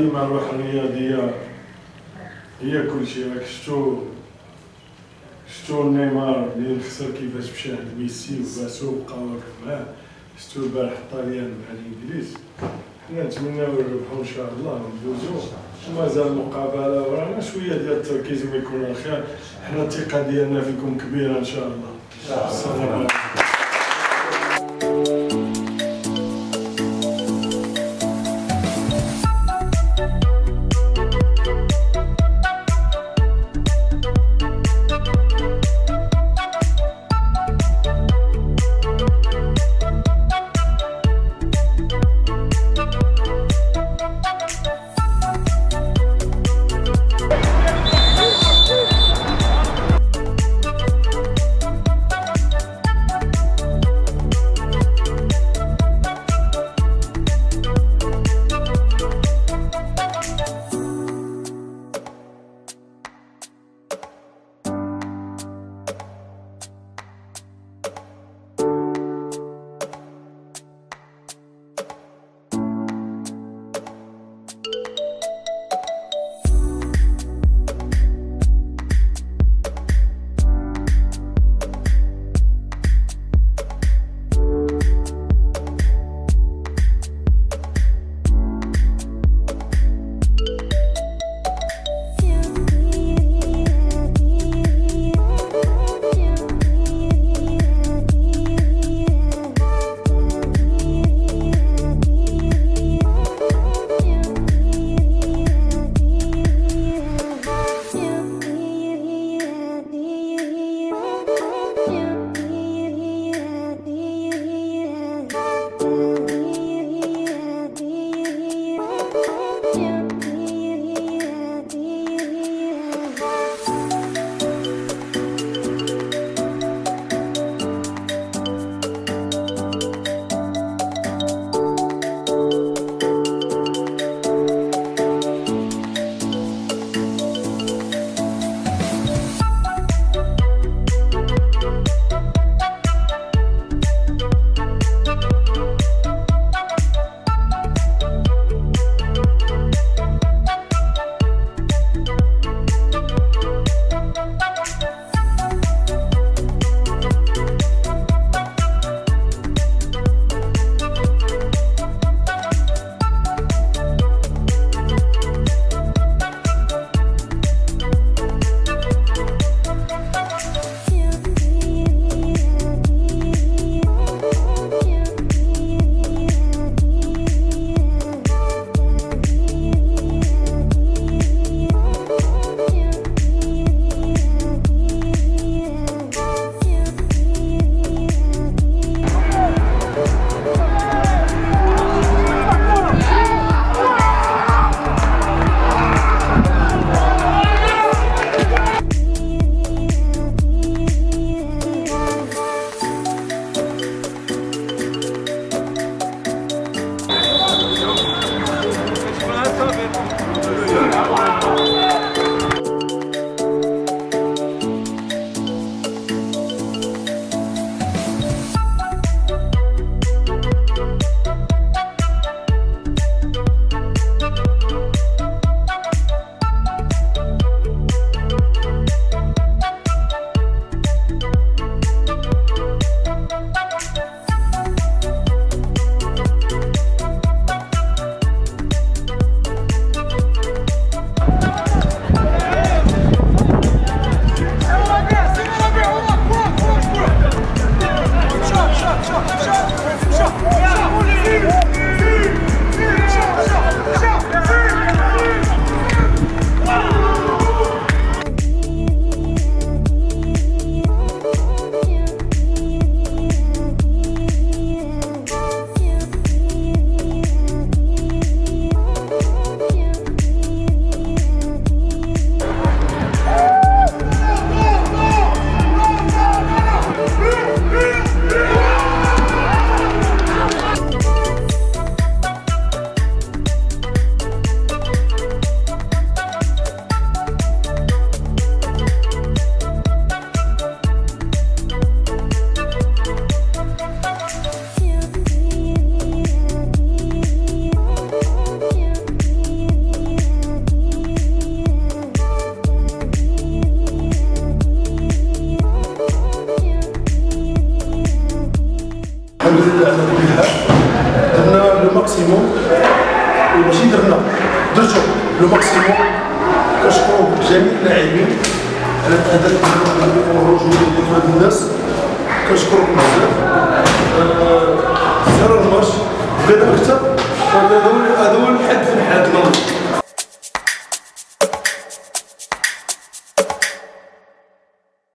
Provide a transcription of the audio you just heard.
ديما الروح الرياضيه هي كل شيء. راك شفتو شفتو نيمار اللي خسر كيفاش مشى عند ميسي وباسو وبقى واقف معاه شفتو البارح الطاليان مع الإنجليز. حنا نتمناو نربحو إن شاء الله وندوزو ومازال المقابله ورانا. شوية ديال التركيز ما يكون الخير حنا الثقة ديالنا فيكم كبيرة إن شاء الله. السلام عليكم. وماشي درنا. درتو لو ماكسيموم. كنشكرو جميع اللاعبين على الاداء الرجولي ديال هاد الناس. كنشكركم بزاف. سيروا الماتش. بقينا مكتب هذا هو هذا الحد في